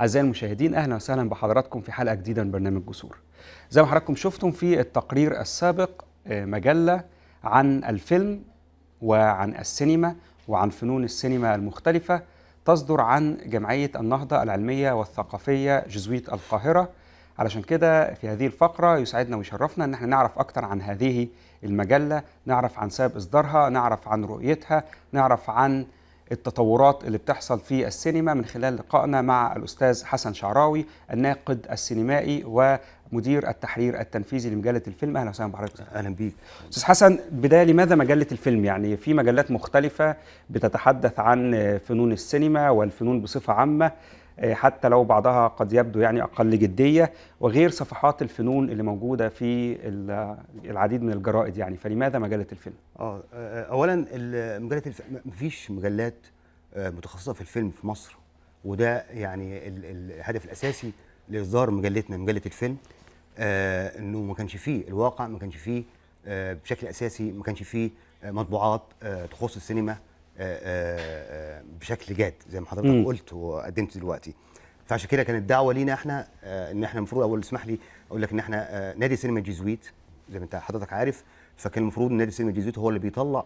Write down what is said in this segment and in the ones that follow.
أعزائي المشاهدين أهلا وسهلا بحضراتكم في حلقة جديدة من برنامج جسور. زي ما حضراتكم شفتم في التقرير السابق آه، مجلة عن الفيلم وعن السينما وعن فنون السينما المختلفة تصدر عن جمعية النهضة العلمية والثقافية جزويت القاهرة. علشان كده في هذه الفقرة يسعدنا ويشرفنا إن إحنا نعرف أكتر عن هذه المجلة نعرف عن سبب إصدارها نعرف عن رؤيتها نعرف عن التطورات اللي بتحصل في السينما من خلال لقائنا مع الأستاذ حسن شعراوي الناقد السينمائي ومدير التحرير التنفيذي لمجلة الفيلم. أهلا وسهلا بحضرتك. أهلا بيك. أستاذ حسن بداية لماذا مجلة الفيلم؟ يعني في مجلات مختلفة بتتحدث عن فنون السينما والفنون بصفة عامة. حتى لو بعضها قد يبدو يعني أقل جدية وغير صفحات الفنون اللي موجودة في العديد من الجرائد يعني. فلماذا مجلة الفيلم؟ آه، اولا ال- مجلة الف... مفيش مجلات آه، متخصصة في الفيلم في مصر وده يعني ال- ال- الهدف الأساسي لإصدار مجلتنا مجلة الفيلم. آه إنه ما كانش فيه الواقع ما كانش فيه آه بشكل أساسي ما كانش فيه آه مطبوعات آه تخص السينما. آه آه آه، بشكل جاد زي ما. حضرتك قلت وقدمت دلوقتي فعشان كده كانت دعوة لينا إحنا آه إن إحنا المفروض أول اسمح لي أقول لك إن إحنا آه نادي سينما جيزويت زي ما أنت حضرتك عارف فكان المفروض نادي سينما جيزويت هو اللي بيطلع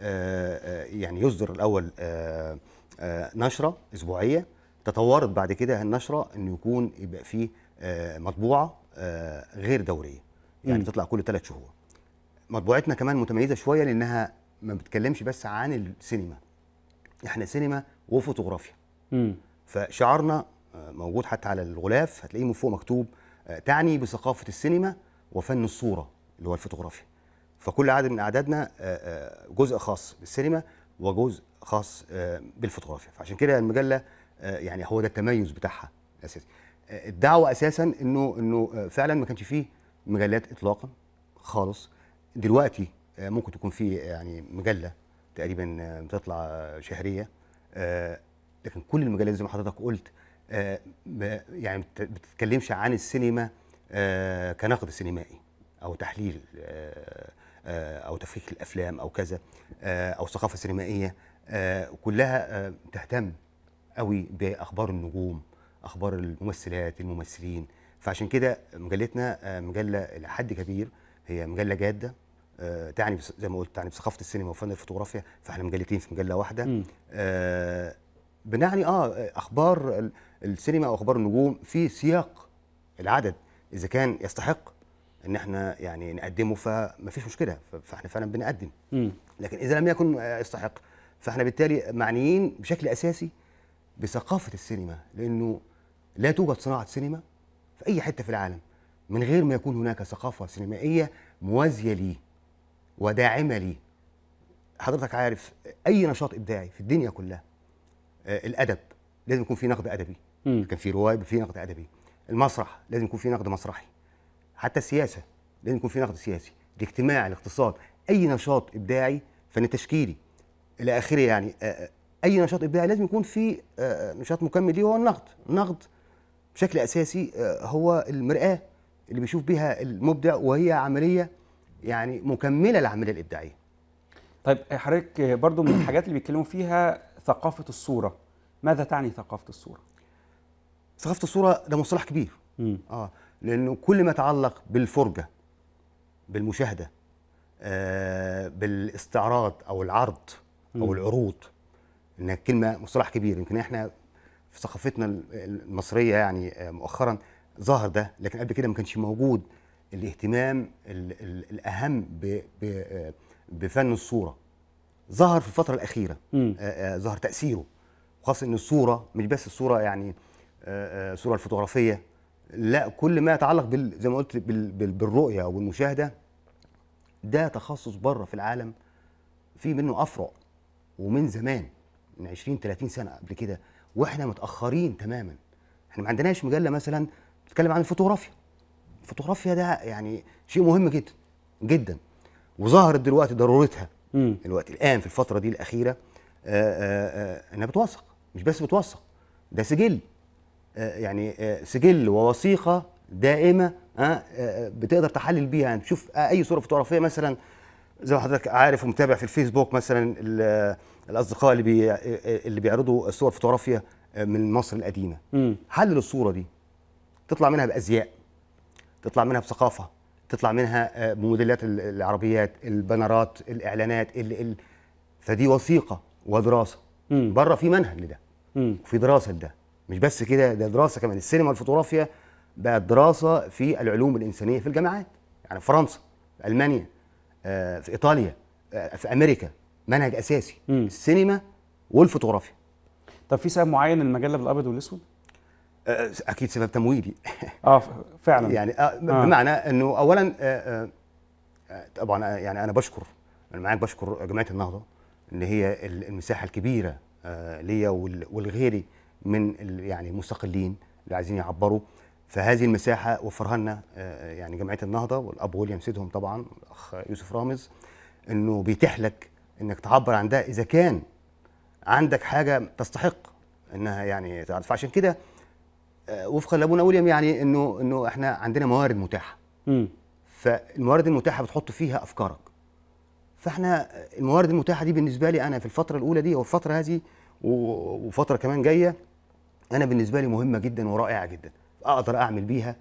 آه، آه، يعني يصدر الأول آه، آه، نشرة أسبوعية تطورت بعد كده النشره إنه يكون يبقى فيه آه، مطبوعة آه، غير دورية يعني مم. بتطلع كل ثلاث شهور مطبوعتنا كمان متميزة شوية لأنها ما بتتكلمش بس عن السينما. إحنا سينما وفوتوغرافيا. مم. فشعارنا آه، موجود حتى على الغلاف هتلاقيه من فوق مكتوب آه، تعني بثقافة السينما وفن الصورة اللي هو الفوتوغرافيا. فكل عدد من أعدادنا آه، جزء خاص بالسينما وجزء خاص بالفوتوغرافيا. فعشان كده المجلة يعني هو ده التميز بتاعها الاساسي الدعوة أساسا إنه إنه فعلا ما كانش فيه مجلات اطلاقا خالص. دلوقتي ممكن تكون فيه يعني مجلة تقريبا آه، بتطلع آه، شهرية. آه، لكن كل المجالات زي ما حضرتك قلت آه، يعني بت- بتتكلمش عن السينما آه، كنقد سينمائي أو تحليل آه، آه، أو تفكيك الأفلام أو كذا آه، أو ثقافة سينمائية. آه، كلها آه، تهتم قوي بأخبار النجوم أخبار الممثلات الممثلين. فعشان كده مجلتنا آه، مجلة إلى حد كبير هي مجلة جادة آه، تعني بس- زي ما قلت تعني بثقافة السينما وفن الفوتوغرافيا فإحنا مجلتين في مجلة واحدة. آه، بنعني آه أخبار ال- السينما أو أخبار النجوم في سياق العدد إذا كان يستحق إن إحنا يعني نقدمه فما فيش مشكله فإحنا فعلا بنقدم مم. لكن إذا لم يكن آه، يستحق فإحنا بالتالي معنيين بشكل أساسي بثقافة السينما لأنه لا توجد صناعة سينما في أي حتة في العالم من غير ما يكون هناك ثقافة سينمائية موازية ليه وداعمة ليه حضرتك عارف أي نشاط إبداعي في الدنيا كلها آه، الأدب. لازم يكون فيه نقد أدبي. مم. كان في رواية في نقد أدبي. المسرح لازم يكون في نقد مسرحي. حتى السياسة لازم يكون في نقد سياسي. الاجتماع الاقتصاد أي نشاط إبداعي فن تشكيلي. إلى آخره يعني آه، آه، أي نشاط إبداعي لازم يكون في نشاط مكمل ليه هو النقد. النقد بشكل أساسي هو المرآة اللي بيشوف بها المبدع وهي عملية يعني مكملة للعمليه الإبداعية طيب حضرتك برضو من الحاجات اللي بيتكلموا فيها ثقافة الصورة ماذا تعني ثقافة الصورة؟ ثقافة الصورة ده مصطلح كبير مم. آه لأنه كل ما يتعلق بالفرجة بالمشاهدة آه بالاستعراض أو العرض أو مم. العروض انها كلمه مصطلح كبير يمكن إحنا في ثقافتنا المصرية يعني آه، مؤخرا ظهر ده لكن قبل كده ما كانش موجود الاهتمام ال ال الأهم ب ب بفن الصورة. ظهر في الفترة الأخيرة. آه، آه، ظهر تأثيره. خاصة إن الصورة مش بس الصورة يعني آه، آه، الصورة الفوتوغرافية لا كل ما يتعلق بال زي ما قلت بال بال بالرؤية أو بالمشاهده ده تخصص بره في العالم في منه أفرع. ومن زمان من 20 30 سنة قبل كده وإحنا متأخرين تماما. إحنا ما عندناش مجلة مثلا بتتكلم عن الفوتوغرافيا. الفوتوغرافيا ده يعني شيء مهم جدا جدا. وظهرت دلوقتي ضرورتها. دلوقتي الآن في الفترة دي الأخيرة آه، آه، آه، إنها بتوثق. مش بس بتوثق ده سجل. يعني سجل ووثيقة دائمة بتقدر تحلل بيها. يعني تشوف أي صورة فوتوغرافية مثلا زي ما حضرتك عارف ومتابع في الفيسبوك مثلا ال- الأصدقاء اللي بي اللي بيعرضوا الصور فوتوغرافيا آه، من مصر القديمة. حلل الصورة دي تطلع منها بأزياء. تطلع منها بثقافة تطلع منها آه، بموديلات ال- العربيات ال banner ات الإعلانات ال ال فدي وثيقة ودراسة. بره في منهج لده. وفي دراسة لده مش بس كده ده دراسة كمان السينما والفوتوغرافيا بقت دراسة في العلوم الإنسانية في الجامعات يعني في فرنسا في ألمانيا آه، في إيطاليا آه، في أمريكا منهج أساسي مم. السينما والفوتوغرافيا طب في سبب معين المجله بالأبيض والأسود؟ آه، أكيد سبب تمويلي. آه فعلا. يعني آه بمعنى إنه اولا آه آه آه، طبعا آه، يعني أنا بشكر أنا معاك بشكر جمعية النهضة إن هي ال- المساحة الكبيرة آه ليا والغيري من يعني المستقلين اللي عايزين يعبروا. فهذه المساحة وفرها لنا آه يعني جمعية النهضة والأب ويليام سيدهم طبعا الأخ يوسف رامز إنه بيتيح لك إنك تعبر عن ده إذا كان عندك حاجة تستحق إنها يعني تعرف عشان كده آه، وفقا لأبونا ويليام يعني انه إنه إحنا عندنا موارد متاحة مم. فالموارد المتاحة بتحط فيها أفكارك فإحنا الموارد المتاحة دي بالنسبة لي أنا في الفترة الأولى دي والفترة هذه وفترة كمان جاية أنا بالنسبة لي مهمة جدا ورائعة جدا أقدر أعمل بيها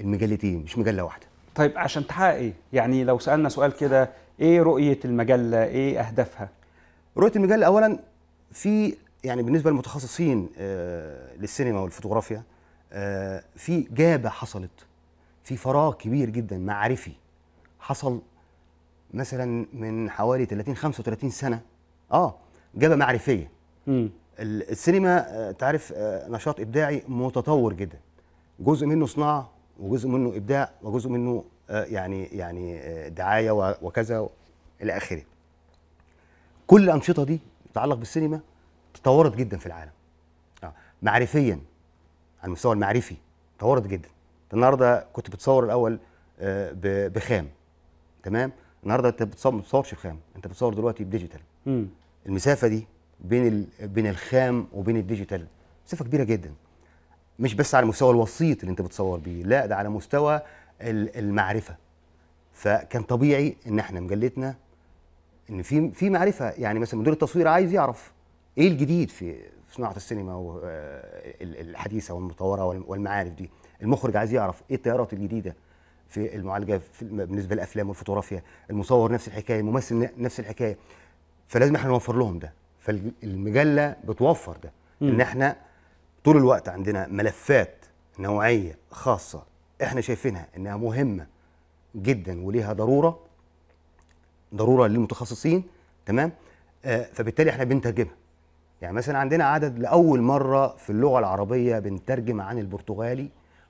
المجلتين مش مجلة واحدة طيب عشان تحقق إيه؟ يعني لو سألنا سؤال كده إيه رؤية المجلة؟ إيه أهدافها؟ رؤية المجلة اولا في يعني بالنسبة للمتخصصين آه، للسينما والفوتوغرافيا آه، في جابة حصلت في فراغ كبير جدا معرفي حصل مثلا من حوالي 30 35 سنة. آه جابة معرفية. ال- السينما آه، تعرف نشاط إبداعي متطور جدا. جزء منه صناعة وجزء منه إبداع وجزء منه يعني يعني دعاية وكذا إلى آخره. كل الأنشطة دي تتعلق بالسينما تطورت جدا في العالم. آه، معرفيا على المستوى المعرفي تطورت جدا. النهارده كنت بتصور الأول آه، بخام. تمام؟ النهارده أنت بتصور ما بتصورش بخام. أنت بتصور دلوقتي ب digital. المسافة دي بين ال... بين الخام وبين ال digital مسافه كبيرة جدا. مش بس على مستوى الوسيط اللي أنت بتصور بيه لا ده على مستوى ال- المعرفة. فكان طبيعي إن إحنا مجلتنا إن في في معرفة. يعني مثلا مدير التصوير عايز يعرف إيه الجديد في صناعة السينما آه، ال- الحديثة والمطورة وال- والمعارف دي؟ المخرج عايز يعرف إيه التيارات الجديدة في المعالجة في بالنسبة للأفلام والفوتوغرافيا؟ المصور نفس الحكاية الممثل نفس الحكاية. فلازم إحنا نوفر لهم ده. فالمجلة بتوفر ده. إن إحنا طول الوقت عندنا ملفات نوعية خاصة إحنا شايفينها إنها مهمة جدا وليها ضرورة ضرورة للمتخصصين تمام؟ آه فبالتالي إحنا بنترجمها. يعني مثلا عندنا عدد لأول مرة في اللغة العربية بنترجم عن البرتغالي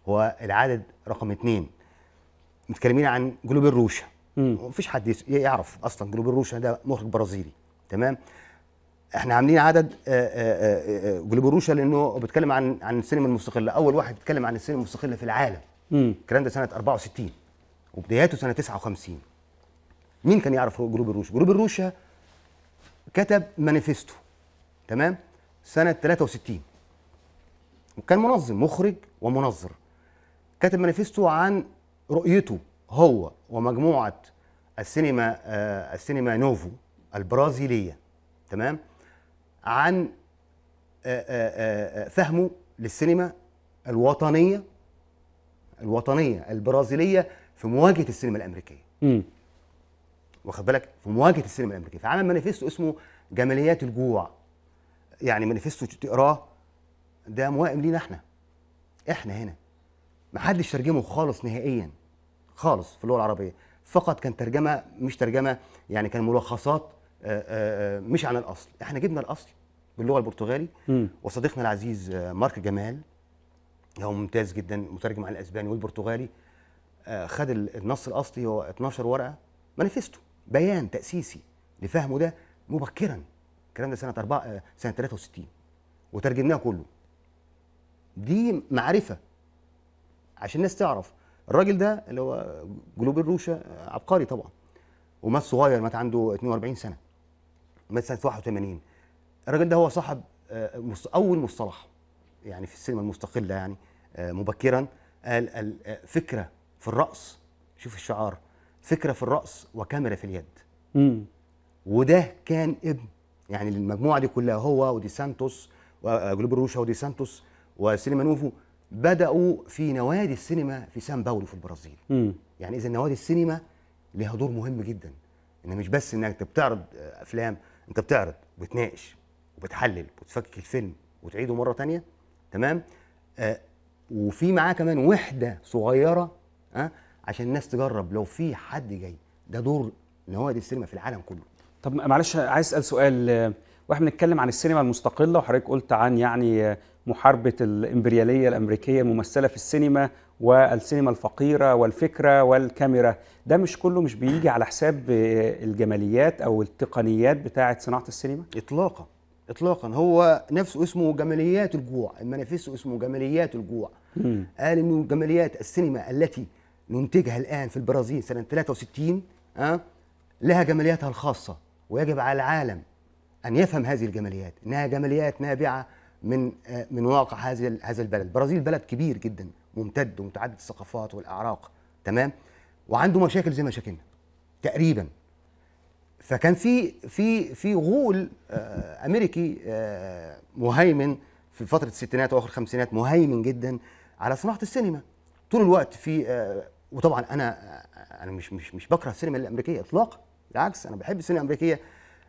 هو العدد رقم اثنين متكلمين عن جلوب الروشة. مفيش حد يعرف أصلا جلوب الروشة ده مخرج برازيلي. تمام؟ إحنا عاملين عدد آه، آه، آه، جلوب الروشة لأنه بيتكلم عن عن السينما المستقلة. أول واحد بيتكلم عن السينما المستقلة في العالم. الكلام ده سنة 64 وبداياته سنة 59 مين كان يعرف جلوبر روشا؟ جلوبر روشا كتب مانيفستو. تمام؟ سنة 63 وكان منظم مخرج ومنظر. كتب مانيفستو عن رؤيته هو ومجموعة السينما آه السينما نوفو البرازيلية. تمام؟ عن آه آه آه فهمه للسينما الوطنية الوطنية البرازيلية في مواجهة السينما الأمريكية. واخد بالك؟ في مواجهة السينما الأمريكية. فعمل مانيفستو اسمه جماليات الجوع. يعني مانيفستو تقراه ده موائم لينا إحنا. إحنا هنا. محدش ترجمه خالص نهائيا. خالص في اللغة العربية. فقط كان ترجمة مش ترجمة يعني كان ملخصات آه، آه، آه، مش عن الأصل. إحنا جبنا الأصل باللغة البرتغالي. وصديقنا العزيز مارك جمال هو ممتاز جدا مترجم عن الأسباني والبرتغالي خد ال- النص الأصلي هو 12 ورقة مانيفستو بيان تأسيسي لفهمه ده مبكرا. الكلام ده سنة 4 سنة 63 وترجمناه كله. دي معرفة. عشان الناس تعرف. الراجل ده اللي هو جلوب الروشه آه، عبقري طبعا. ومات صغير مات عنده 42 سنة. مات سنة 81 الراجل ده هو صاحب آه، أول مصطلح. يعني في السينما المستقلة يعني آه، مبكرا. قال ال- آه، فكرة في الرأس. شوف الشعار. فكرة في الرأس وكاميرا في اليد. مم. وده كان ابن يعني المجموعة دي كلها هو ودي سانتوس وجلوب روشا ودي سانتوس وسينما نوفو بدأوا في نوادي السينما في سان باولو في البرازيل. مم. يعني إذا نوادي السينما ليها دور مهم جدا. إن مش بس إنك أنت بتعرض آه، أفلام أنت بتعرض وبتناقش وبتحلل وتفكك الفيلم وتعيده مرة تانية تمام؟ آه وفي معاه كمان وحدة صغيرة آه عشان الناس تجرب لو في حد جاي. ده دور نوادي السينما في العالم كله. طب معلش عايز أسأل سؤال آه، وإحنا بنتكلم عن السينما المستقلة وحضرتك قلت عن يعني آه، محاربة الإمبريالية الأمريكية الممثلة في السينما والسينما الفقيرة والفكرة والكاميرا ده مش كله مش بيجي على حساب آه، الجماليات أو التقنيات بتاعة صناعة السينما اطلاقا اطلاقا هو نفسه اسمه جماليات الجوع المنافسه اسمه جماليات الجوع. قال إنه جماليات السينما التي ننتجها الآن في البرازيل سنة 63 أه؟ لها جمالياتها الخاصة ويجب على العالم أن يفهم هذه الجماليات إنها جماليات نابعة من آه، من واقع هذا هذا البلد. البرازيل بلد كبير جدا ممتد ومتعدد الثقافات والأعراق تمام؟ وعنده مشاكل زي مشاكلنا تقريبا. فكان في في في غول آه، أمريكي آه، مهيمن في فترة الستينات وآخر الخمسينات مهيمن جدا على صناعة السينما. طول الوقت في وطبعا أنا أنا مش مش مش بكره السينما الأمريكية اطلاقا. بالعكس أنا بحب السينما الأمريكية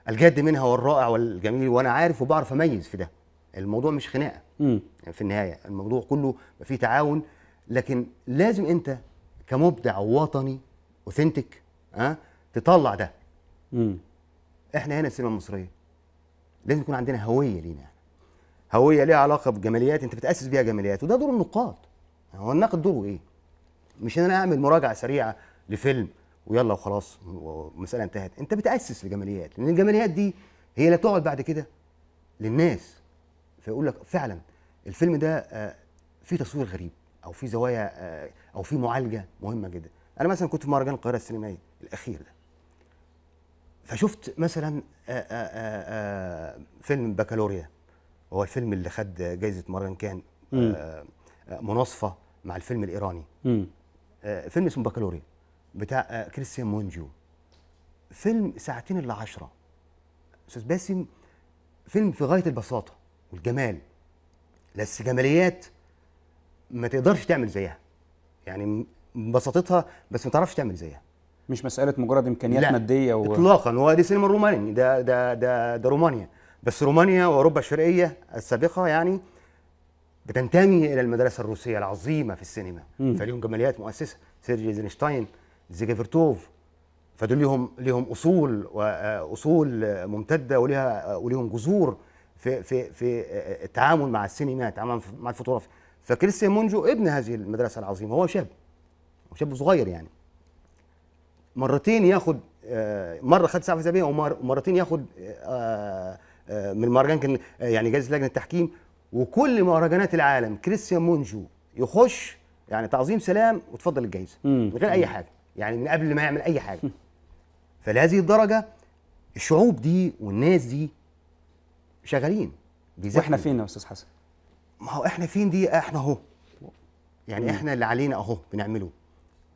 الجاد منها والرائع والجميل وأنا عارف وبعرف أميز في ده. الموضوع مش خناقة. يعني في النهاية الموضوع كله فيه تعاون لكن لازم أنت كمبدع وطني اوثنتيك ها تطلع ده. مم. إحنا هنا السينما المصرية لازم يكون عندنا هوية لينا. هوية ليها علاقة بجماليات أنت بتأسس بيها جماليات وده دور النقاد. هو الناقد دوره إيه؟ مش إن أنا أعمل مراجعة سريعة لفيلم ويلا وخلاص والمساله انتهت. انت بتأسس لجماليات لأن الجماليات دي هي اللي تقعد بعد كده للناس. فيقول لك فعلا الفيلم ده آه، فيه تصوير غريب أو فيه زوايا آه، أو فيه معالجة مهمة جدا. أنا مثلا كنت في مهرجان القاهرة السينمائي الأخير ده. فشفت مثلا آه، فيلم بكالوريا. هو الفيلم اللي خد جائزه مهرجان كان مناصفة مع الفيلم الإيراني. فيلم اسمه بكالوريا. بتاع آه، كريستيان مونجو. فيلم ساعتين إلا عشرة. أستاذ باسم فيلم في غاية البساطة والجمال. بس جماليات ما تقدرش تعمل زيها. يعني بساطتها بس ما تعرفش تعمل زيها. مش مسألة مجرد إمكانيات لا، مادية و... اطلاقا. هو دي سينما روماني. ده ده ده ده رومانيا. بس رومانيا وأوروبا الشرقية السابقة يعني بتنتمي إلى المدرسة الروسية العظيمة في السينما. فليهم جماليات مؤسسة. سيرجي ايزنشتاين زيجا فيرتوف فدول ليهم ليهم أصول واصول ممتدة وليها وليهم جذور في في في التعامل مع السينما التعامل مع الفوتوغرافي. فكريستيان مونجو ابن هذه المدرسة العظيمة هو شاب شاب صغير يعني. مرتين ياخد آه، مرة خد ساعه حسابيه ومرتين ياخد آه، آه، من المهرجان كان آه، يعني جائزة لجنة التحكيم. وكل مهرجانات العالم كريستيان مونجو يخش يعني تعظيم سلام وتفضل الجائزة. من غير أي حاجة. يعني من قبل ما يعمل أي حاجة. فلهذه الدرجة الشعوب دي والناس دي شغالين. وإحنا فين يا أستاذ حسن؟ ما هو إحنا فين دي؟ إحنا أهو. يعني إحنا اللي علينا أهو بنعمله.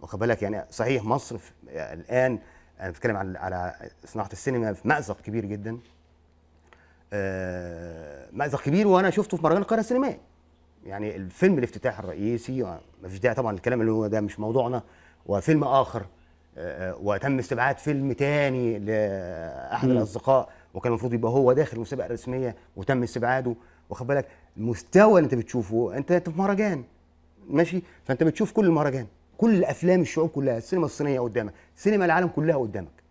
واخد بالك؟ يعني صحيح مصر في الآن أنا بتكلم على على صناعة السينما في مأزق كبير جدا. آه، مأزق كبير وأنا شفته في مهرجان القاهرة السينمائي. يعني الفيلم الافتتاح الرئيسي ما فيش داعي طبعا الكلام اللي هو ده مش موضوعنا. وفيلم آخر آه، آه، وتم استبعاد فيلم تاني لأحد مم. الأصدقاء وكان المفروض يبقى هو داخل المسابقة الرسمية وتم استبعاده. واخد بالك؟ المستوى اللي انت بتشوفه انت انت في مهرجان ماشي؟ فانت بتشوف كل المهرجان كل أفلام الشعوب كلها السينما الصينية قدامك سينما العالم كلها قدامك.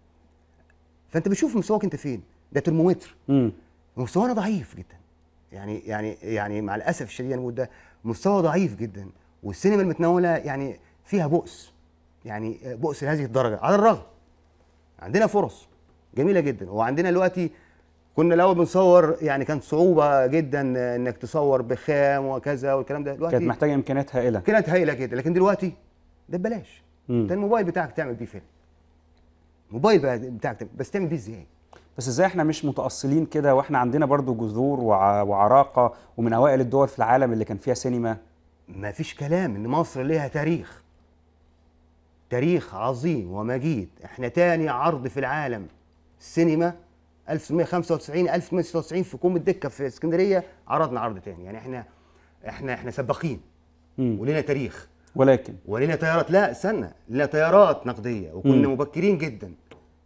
فانت بتشوف مستواك انت فين؟ ده ترمومتر. مستوانا ضعيف جدا. يعني يعني يعني مع الأسف الشديد أنا بقول ده مستوى ضعيف جدا. والسينما المتناولة يعني فيها بؤس. يعني بؤس لهذه الدرجة. على الرغم عندنا فرص جميلة جدا. وعندنا دلوقتي كنا الأول بنصور يعني كانت صعوبة جدا إنك تصور بخام وكذا والكلام ده. دلوقتي كانت محتاجة امكانيات هائله كانت هايله جدا. لكن دلوقتي ده ببلاش. انت الموبايل بتاعك تعمل بيه فيلم. الموبايل بتاعك تعمل- بس تعمل بيه إزاي؟ بس إزاي إحنا مش متأصلين كده؟ وإحنا عندنا برضو جذور وع- وعراقة ومن أوائل الدول في العالم اللي كان فيها سينما. ما فيش كلام إن مصر ليها تاريخ. تاريخ عظيم ومجيد. إحنا تاني عرض في العالم. سينما 1895 1896 في كوم الدكه في إسكندرية عرضنا عرض تاني. يعني إحنا إحنا إحنا سباقين. ولنا تاريخ. ولكن؟ ولنا تيارات. لا استنى. لنا تيارات نقدية. وكنا مم. مبكرين جدا.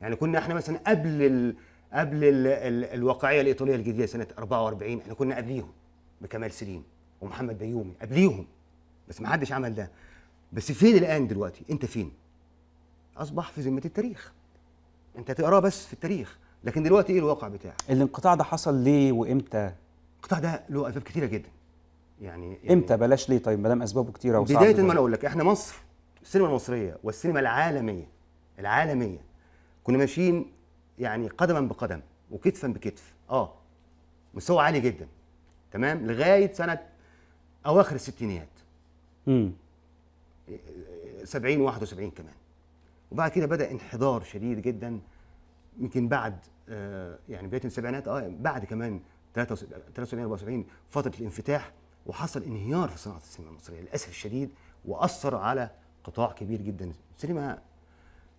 يعني كنا إحنا مثلا قبل ال... قبل ال... ال... الواقعيه الإيطالية الجديدة سنة 44 إحنا كنا قبليهم بكمال سليم. ومحمد بيومي قبليهم. بس ما حدش عمل ده. بس فين الآن دلوقتي؟ أنت فين؟ أصبح في ذمة التاريخ. أنت تقراه بس في التاريخ. لكن دلوقتي إيه الواقع بتاعك؟ الانقطاع ده حصل ليه وإمتى؟ القطاع ده له أسباب كتيرة جدا. يعني, يعني إمتى؟ بلاش ليه طيب؟ ما دام أسبابه كتيرة وصعب بداية ما. أنا أقول لك إحنا مصر السينما المصرية والسينما العالمية العالمية كنا ماشيين يعني قدما بقدم وكتفا بكتف. آه مستوى عالي جدا. تمام؟ لغاية سنة أواخر الستينيات. مم. 70 71 كمان. وبعد كده بدأ انحدار شديد جدا يمكن بعد آه، يعني بداية السبعينات آه بعد كمان 73 74 فترة الانفتاح وحصل انهيار في صناعة السينما المصرية للأسف الشديد وأثر على قطاع كبير جدا. السينما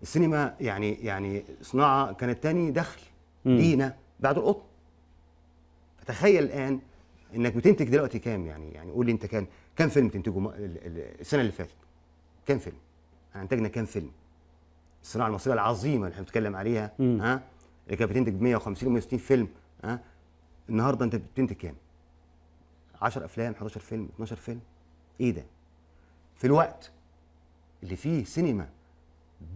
السينما يعني يعني صناعة كانت تاني دخل. لينا بعد القطن. فتخيل الآن إنك بتنتج دلوقتي كام يعني يعني قول لي أنت كان كام فيلم تنتجه السنة اللي فاتت؟ كام فيلم. إحنا انتجنا كام فيلم؟ الصناعة المصرية العظيمة اللي إحنا بنتكلم عليها مم. ها؟ اللي كانت بتنتج 150 و 160 فيلم ها؟ النهارده انت بتنتج كام؟ 10 أفلام 11 فيلم 12 فيلم. إيه ده؟ في الوقت اللي فيه سينما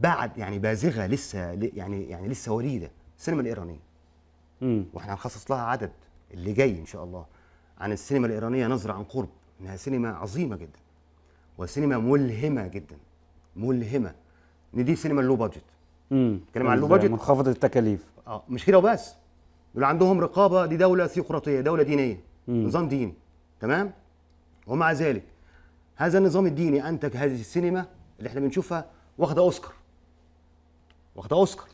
بعد يعني بازغة لسه يعني يعني لسه وليدة السينما الإيرانية. مم. وإحنا هنخصص لها عدد اللي جاي إن شاء الله عن السينما الإيرانية نظرة عن قرب إنها سينما عظيمة جدا. وسينما ملهمة جدا ملهمة. إن دي سينما ال low budget مم. نتكلم عن ال low budget. منخفض التكاليف. آه مش كده وبس. دول عندهم رقابة دي دولة ثيوقراطيه دولة دينية. مم. نظام ديني. تمام؟ ومع ذلك هذا النظام الديني أنتج هذه السينما اللي إحنا بنشوفها واخدة أوسكار. واخدة أوسكار.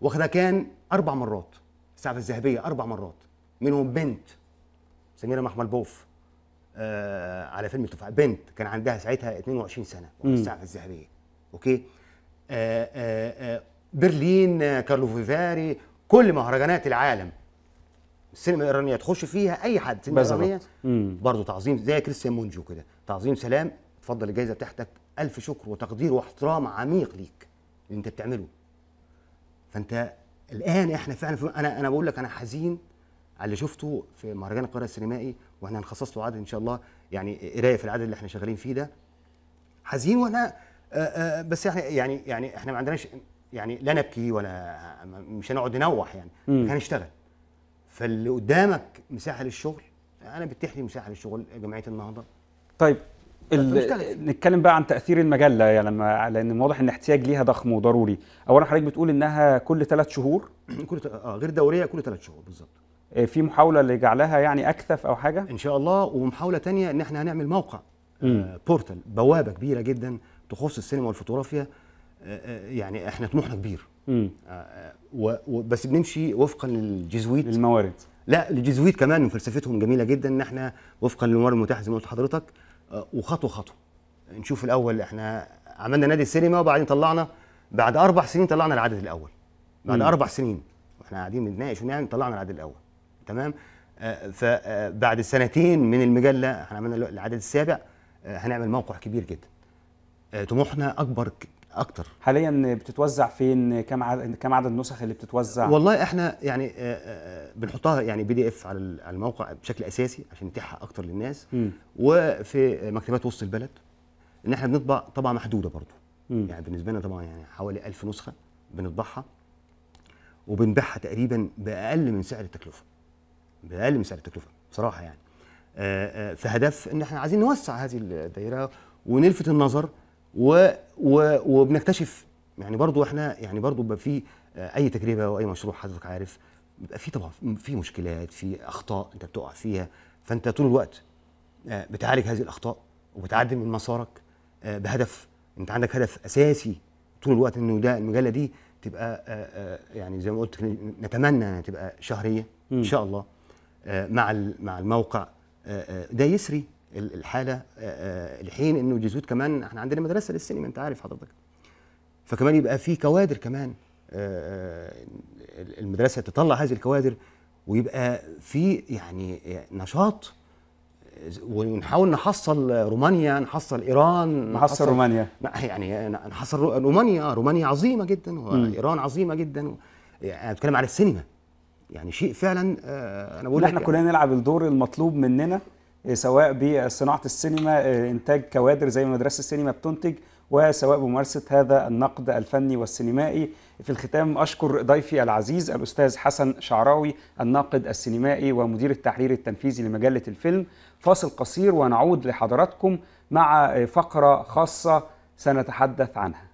واخدة كان أربع مرات. السعفه الذهبية أربع مرات. منهم بنت سميرة مخملباف آه على فيلم التفاح بنت كان عندها ساعتها 22 سنة مم. السعفه الذهبية. okay؟ آه آه آه برلين كارلو فيفاري كل مهرجانات العالم. السينما الإيرانية تخش فيها أي حد. سينما. ايرانيه. برضه تعظيم زي كريستيان مونجو كده. تعظيم سلام اتفضل الجائزه بتاعتك ألف شكر وتقدير واحترام عميق ليك اللي أنت بتعمله. فأنت الآن إحنا فعلا أنا أنا بقول لك أنا حزين على اللي شفته في مهرجان القاهرة السينمائي وإحنا هنخصص له عدد إن شاء الله يعني قراية في العدد اللي إحنا شغالين فيه ده. حزين وأنا آه، آه، بس إحنا يعني يعني إحنا ما عندناش يعني لا نبكي ولا مش هنقعد ننوح يعني. هنشتغل فاللي قدامك مساحة للشغل أنا بتيح لي مساحة للشغل جمعيه النهضة. طيب. ال... نتكلم بقى عن تأثير المجلة يعني لما لأن واضح إن احتياج ليها ضخم وضروري. اولا حضرتك بتقول إنها كل ثلاث شهور؟ كل آه غير دورية كل ثلاث شهور بالظبط. في محاولة لجعلها يعني أكثف أو حاجة؟ إن شاء الله. ومحاولة تانية إن إحنا هنعمل موقع. آه بورتال بوابة كبيرة جدا تخص السينما والفوتوغرافيا آه آه يعني إحنا طموحنا كبير. آه آه بس بنمشي وفقا للجزويت. للموارد. لا الجزويت كمان فلسفتهم جميلة جدا إن إحنا وفقا للموارد المتاحة زي ما قلت لحضرتك. آه، وخطوة خطوة. نشوف الأول إحنا عملنا نادي السينما وبعدين طلعنا. بعد أربع سنين طلعنا العدد الأول. بعد. أربع سنين وإحنا قاعدين بنتناقش ونعمل طلعنا العدد الأول. تمام؟ فبعد سنتين من المجلة إحنا عملنا العدد السابع آه، هنعمل موقع كبير جدا. آه، طموحنا أكبر أكتر. حاليا بتتوزع فين؟ كم عدد كم عدد النسخ اللي بتتوزع؟ والله إحنا يعني آه، آه، بنحطها يعني بي دي إف على ال- على الموقع بشكل أساسي عشان نتيحها أكتر للناس. مم. وفي مكتبات وسط البلد. إن إحنا بنطبع طبعه محدودة برضو. مم. يعني بالنسبة لنا طبعا يعني حوالي 1000 نسخة بنطبعها وبنبيعها تقريبا بأقل من سعر التكلفة. بأقل من سعر التكلفة بصراحة يعني. آه، آه، في هدف إن إحنا عايزين نوسع هذه الدائره ونلفت النظر و و وبنكتشف يعني برضو إحنا يعني برضو بيبقى في آه، أي تجربة أو أي مشروع حضرتك عارف بيبقى في طبعا في مشكلات في أخطاء أنت بتقع فيها. فأنت طول الوقت بتعالج هذه الأخطاء وبتعدل من مسارك بهدف. أنت عندك هدف أساسي طول الوقت إنه ده المجلة دي تبقى يعني زي ما قلت نتمنى إنها تبقى شهرية. إن شاء الله. مع ال- مع الموقع. آه، آه، ده يسري ال- الحالة آه، آه، الحين إنه جزوت كمان إحنا عندنا مدرسة للسينما أنت عارف حضرتك. فكمان يبقى في كوادر كمان آه، المدرسة تطلع هذه الكوادر ويبقى في يعني نشاط ونحاول نحصل رومانيا نحصل إيران نحصل رومانيا. يعني نحصل رو- رومانيا رومانيا عظيمة جدا وإيران عظيمة جدا يعني أنا بتكلم على السينما. يعني شيء فعلا آه، أنا بقول إن إحنا لك كلنا نلعب الدور المطلوب مننا آه، سواء بصناعة السينما آه، إنتاج كوادر زي ما مدرسة السينما بتنتج وسواء بممارسة هذا النقد الفني والسينمائي. في الختام أشكر ضيفي العزيز الأستاذ حسن شعراوي الناقد السينمائي ومدير التحرير التنفيذي لمجلة الفيلم. فاصل قصير ونعود لحضراتكم مع فقرة خاصة سنتحدث عنها.